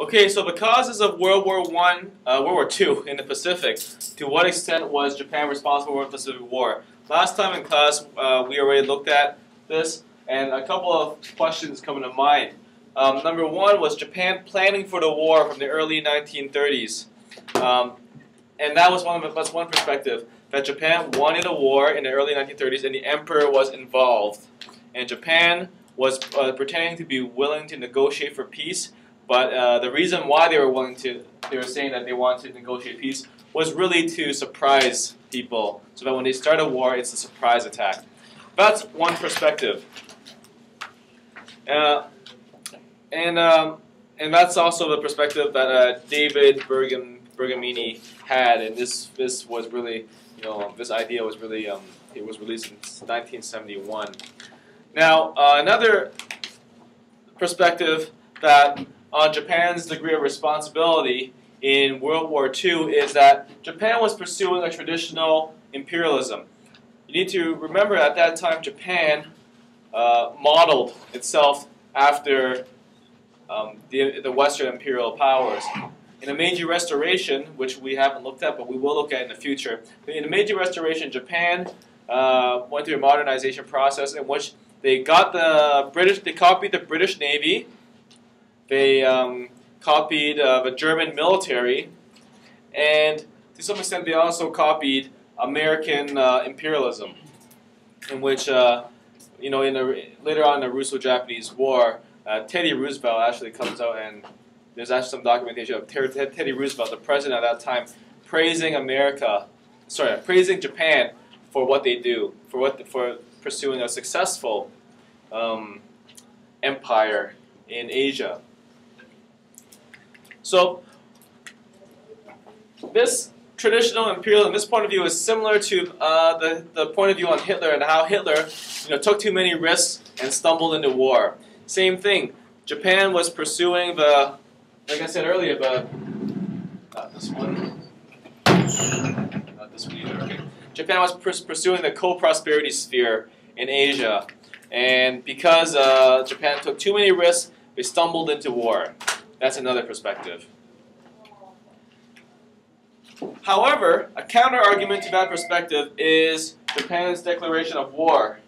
Okay, so the causes of World War One, uh, World War Two in the Pacific. To what extent was Japan responsible for the Pacific War? Last time in class, uh, we already looked at this, and a couple of questions come to mind. Um, number one was Japan planning for the war from the early 1930s, um, and that was one of that's one perspective that Japan wanted a war in the early 1930s, and the emperor was involved, and Japan was uh, pretending to be willing to negotiate for peace but uh, the reason why they were willing to, they were saying that they wanted to negotiate peace was really to surprise people, so that when they start a war, it's a surprise attack. That's one perspective. Uh, and um, and that's also the perspective that uh, David Bergam, Bergamini had, and this this was really, you know, this idea was really um, it was released in 1971. Now uh, another perspective that on Japan's degree of responsibility in World War II is that Japan was pursuing a traditional imperialism. You need to remember at that time Japan uh, modeled itself after um, the, the Western imperial powers. In the Meiji Restoration, which we haven't looked at, but we will look at in the future, in the Meiji Restoration, Japan uh, went through a modernization process in which they got the British, they copied the British Navy, they um, copied uh, the German military, and to some extent they also copied American uh, imperialism, in which, uh, you know, in the, later on in the Russo-Japanese War, uh, Teddy Roosevelt actually comes out and there's actually some documentation of Teddy Roosevelt, the president at that time, praising America, sorry, praising Japan for what they do, for what for pursuing a successful um, empire in Asia. So this traditional imperialism, this point of view is similar to uh, the, the point of view on Hitler and how Hitler you know, took too many risks and stumbled into war. Same thing. Japan was pursuing the, like I said earlier, the, not this one, not this one either, okay. Japan was pursuing the co-prosperity sphere in Asia. And because uh, Japan took too many risks, they stumbled into war. That's another perspective. However, a counter argument to that perspective is Japan's declaration of war.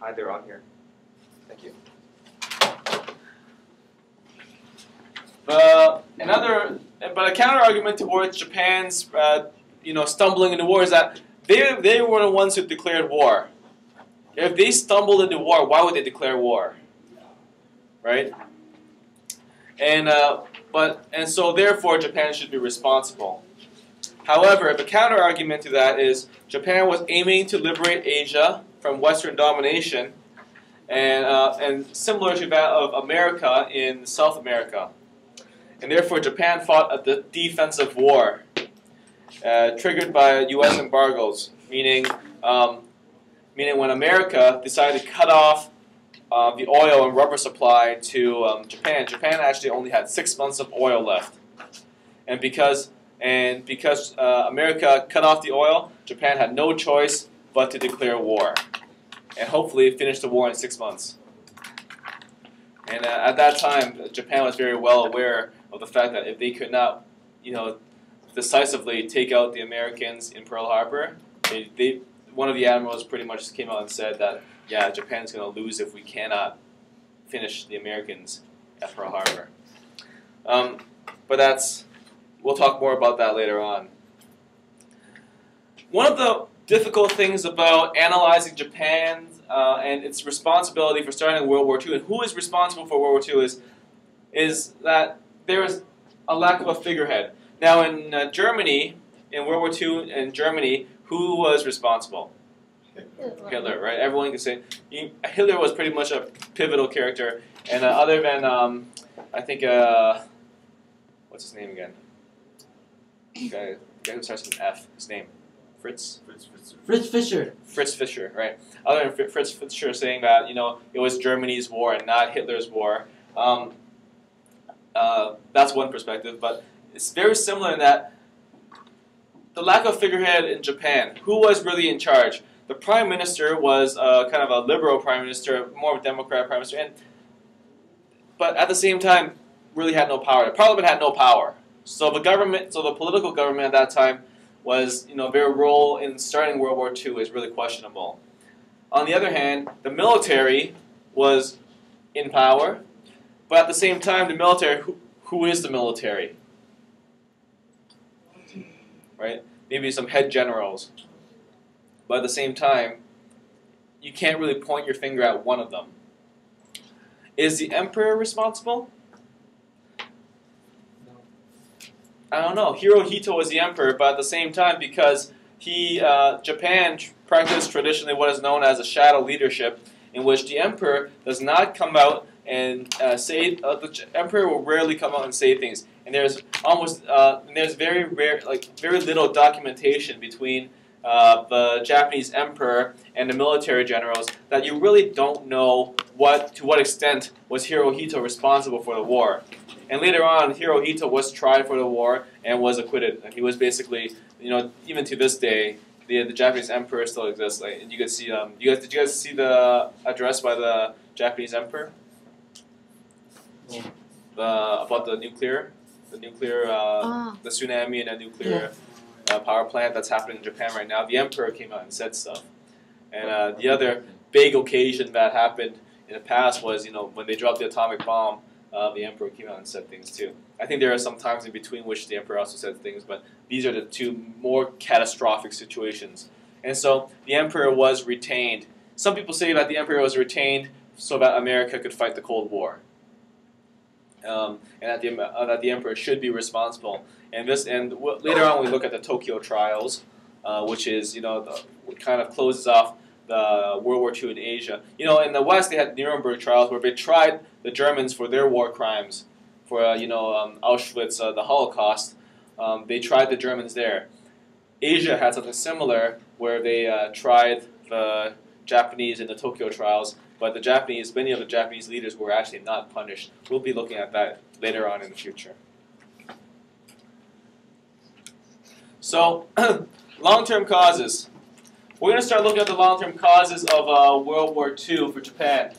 Hi there, on here. Thank you. Uh, another, but a counter argument towards Japan's, uh, you know, stumbling into war is that they they were the ones who declared war. If they stumbled into war, why would they declare war? Right? And, uh, but, and so therefore Japan should be responsible. However, the counter argument to that is Japan was aiming to liberate Asia from Western domination, and, uh, and similar to that of America in South America. And therefore, Japan fought a defensive war uh, triggered by U.S. embargoes, meaning, um, meaning when America decided to cut off uh, the oil and rubber supply to um, Japan. Japan actually only had six months of oil left, and because and because uh, America cut off the oil, Japan had no choice but to declare war, and hopefully finish the war in six months. And uh, at that time, Japan was very well aware of the fact that if they could not, you know, decisively take out the Americans in Pearl Harbor, they, they one of the admirals pretty much came out and said that yeah, Japan's going to lose if we cannot finish the Americans at Pearl Harbor. Um, but that's, we'll talk more about that later on. One of the difficult things about analyzing Japan uh, and its responsibility for starting World War II and who is responsible for World War II is, is that there is a lack of a figurehead. Now, in uh, Germany, in World War II in Germany, who was responsible? Hitler, right? Everyone can say he, Hitler was pretty much a pivotal character, and uh, other than um, I think uh, what's his name again? The guy, the guy who starts with F. His name, Fritz. Fritz, Fritz Fischer. Fritz Fischer, right? Other than Fritz Fischer saying that you know it was Germany's war and not Hitler's war. Um, uh, that's one perspective, but it's very similar in that the lack of figurehead in Japan. Who was really in charge? the prime minister was uh, kind of a liberal prime minister, more of a Democrat prime minister, and but at the same time, really had no power. The parliament had no power. So the government, so the political government at that time was, you know, their role in starting World War II is really questionable. On the other hand, the military was in power, but at the same time, the military, who, who is the military? Right? Maybe some head generals. But at the same time, you can't really point your finger at one of them. Is the emperor responsible? No. I don't know. Hirohito was the emperor, but at the same time, because he uh, Japan practiced traditionally what is known as a shadow leadership, in which the emperor does not come out and uh, say uh, the emperor will rarely come out and say things, and there's almost uh, and there's very rare like very little documentation between uh, the Japanese emperor and the military generals that you really don't know what to what extent was Hirohito responsible for the war. And later on, Hirohito was tried for the war and was acquitted. And he was basically, you know, even to this day, the, the Japanese emperor still exists. Like and you could see, um, you guys did you guys see the address by the Japanese emperor? The about the nuclear, the nuclear, uh, Ah. the tsunami and the nuclear uh, power plant that's happening in Japan right now. The emperor came out and said stuff. And uh, the other big occasion that happened in the past was, you know, when they dropped the atomic bomb, uh, the emperor came out and said things too. I think there are some times in between which the emperor also said things, but these are the two more catastrophic situations. And so the emperor was retained. Some people say that the emperor was retained so that America could fight the Cold War. Um, and that the, uh, that the emperor should be responsible. And this, and w- later on, we look at the Tokyo trials, uh, which is you know the, kind of closes off the World War II in Asia. You know, in the West, they had Nuremberg trials where they tried the Germans for their war crimes, for uh, you know um, Auschwitz, uh, the Holocaust. Um, they tried the Germans there. Asia had something similar where they uh, tried the Japanese in the Tokyo trials, but the Japanese, many of the Japanese leaders were actually not punished. We'll be looking at that later on in the future. So, long-term causes. We're going to start looking at the long-term causes of uh, World War II for Japan.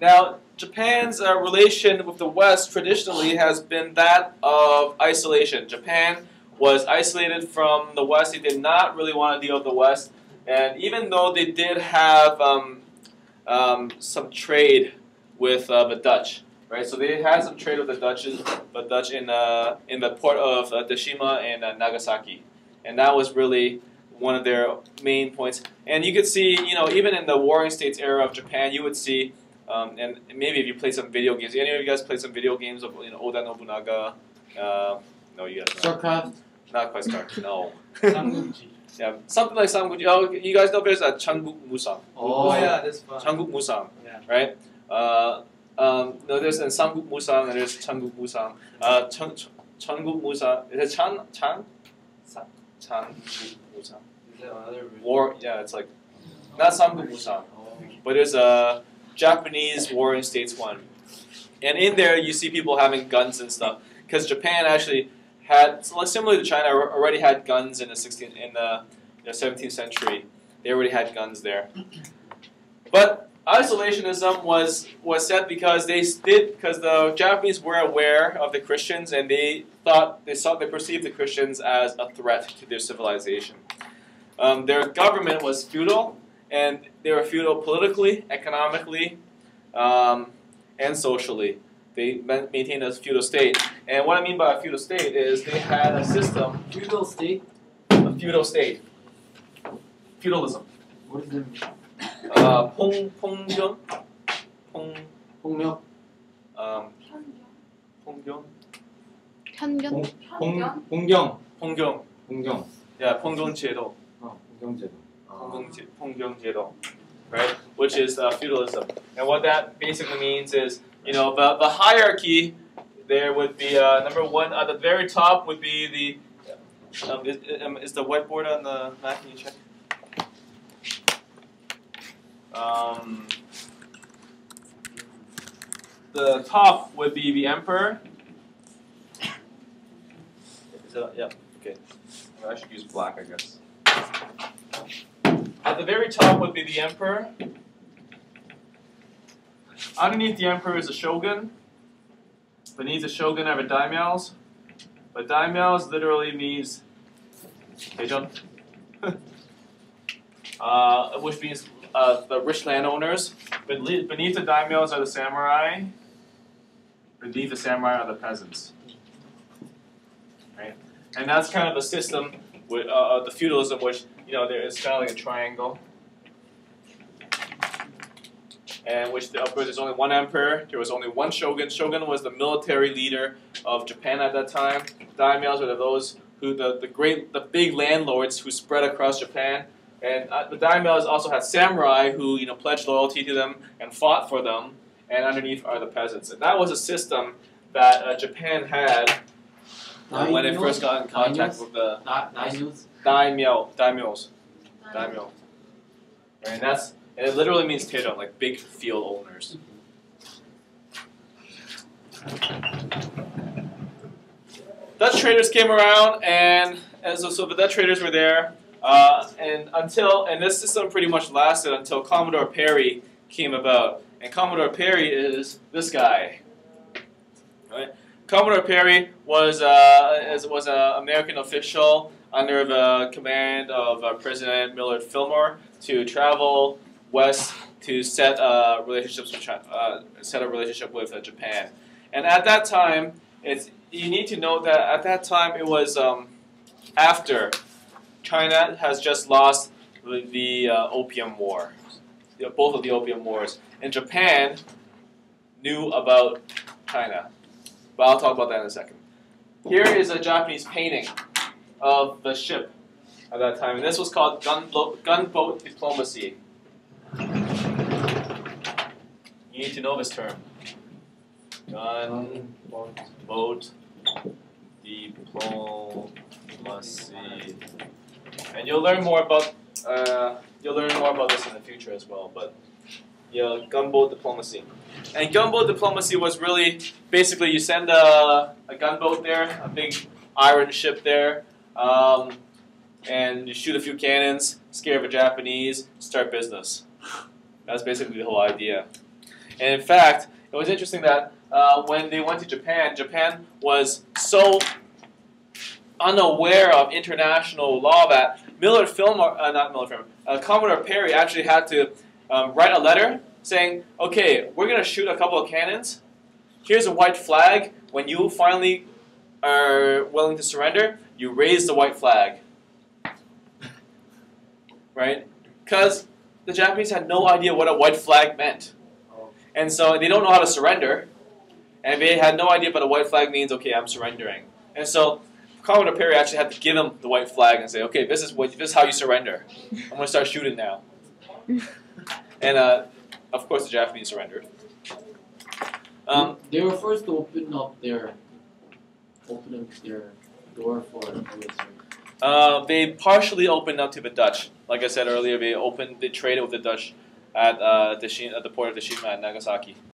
Now, Japan's uh, relation with the West traditionally has been that of isolation. Japan was isolated from the West. They did not really want to deal with the West. And even though they did have um, um, some trade with uh, the Dutch, right? So they had some trade with the Dutch, the Dutch in uh, in the port of uh, Deshima and uh, Nagasaki, and that was really one of their main points. And you could see, you know, even in the Warring States era of Japan, you would see, um, and maybe if you play some video games, any of you guys play some video games of you know Oda Nobunaga? Uh, no, you guys. StarCraft. Not quite star. No. Sanggukji. yeah, something like Sanggukji. Oh, you guys know there's a Changguk Musang. Oh, yeah, that's fun. Changguk Musang. Yeah. Right. Uh, um, no, there's a Sangguk Musang and there's Changguk Musang. Uh, Chang Changguk Musang. Is it Chan Chan? Changguk Musang. Is that another? War. Yeah, it's like not Sangguk Musang, oh. but there's a Japanese Warring States one, and in there you see people having guns and stuff because Japan actually had so like similar to China already had guns in the 16th in the you know, 17th century. They already had guns there, but isolationism was was set because they did because the Japanese were aware of the Christians and they thought they saw they perceived the Christians as a threat to their civilization. Um, their government was feudal, and they were feudal politically, economically, um, and socially. They ma- maintained a feudal state. And what I mean by a feudal state is they had a system, Feudal state. a feudal state, feudalism. What does that mean? Uh, 퐁 퐁경, 퐁 폭력. um, 퐁경, 편견? 공 공경. 퐁경. 공경. Yeah, 퐁경제도. 어, 공경제도. Pongyeongje- Pongyeongjedo, right? Which is uh, feudalism. And what that basically means is, you know, the, the hierarchy, there would be uh, number one at the very top would be the. Um, is, um, is the whiteboard on the map? Can you check? Um, the top would be the emperor. Is that, yeah, okay. I should use black, I guess. At the very top would be the emperor. Underneath the emperor is a shogun. beneath the shogun are the daimyos, but daimyos literally means 대전, uh, which means uh, the rich landowners. Beneath beneath the daimyos are the samurai. Beneath the samurai are the peasants. Right, and that's kind of the system with uh, the feudalism, which you know there is kind of like a triangle and which the upwards is only one emperor. There was only one shogun. Shogun was the military leader of Japan at that time. Daimyos were those who the, the great the big landlords who spread across Japan. And uh, the daimyos also had samurai who you know pledged loyalty to them and fought for them. And underneath are the peasants. And that was a system that uh, Japan had uh, when it first got in contact daimyos? with the daimyos, daimyo, daimyos, daimyo. And that's and it literally means tejon, like big field owners. Dutch traders came around, and, and so, so the Dutch traders were there, uh, and until and this system pretty much lasted until Commodore Perry came about, and Commodore Perry is this guy. Right? Commodore Perry was uh, was an American official under the command of uh, President Millard Fillmore to travel west to set uh, relationships with China, uh, set a relationship with uh, Japan. And at that time, it's you need to know that at that time it was um, after China has just lost the, the uh, Opium War, know, both of the Opium Wars, and Japan knew about China. But I'll talk about that in a second. Here is a Japanese painting of the ship at that time, and this was called gunboat diplomacy. You need to know this term. Gunboat diplomacy, and you'll learn more about uh, you'll learn more about this in the future as well. But yeah, gunboat diplomacy, and gunboat diplomacy was really basically you send a, a gunboat there, a big iron ship there, um, and you shoot a few cannons, scare the Japanese, start business. That's basically the whole idea. And in fact, it was interesting that uh, when they went to Japan, Japan was so unaware of international law that Millard Fillmore, uh, not Millard Fillmore, uh, Commodore Perry actually had to um, write a letter saying, "Okay, we're gonna shoot a couple of cannons. Here's a white flag. When you finally are willing to surrender, you raise the white flag." Right? Because the Japanese had no idea what a white flag meant. And so they don't know how to surrender. And they had no idea what a white flag means, okay, I'm surrendering. And so Commodore Perry actually had to give them the white flag and say, okay, this is what this is how you surrender. I'm gonna start shooting now. and uh, of course the Japanese surrendered. Um, they were first to open up their open up their door for US. uh, they partially opened up to the Dutch. Like I said earlier, they opened they traded with the Dutch at uh, the port of Deshima at Nagasaki.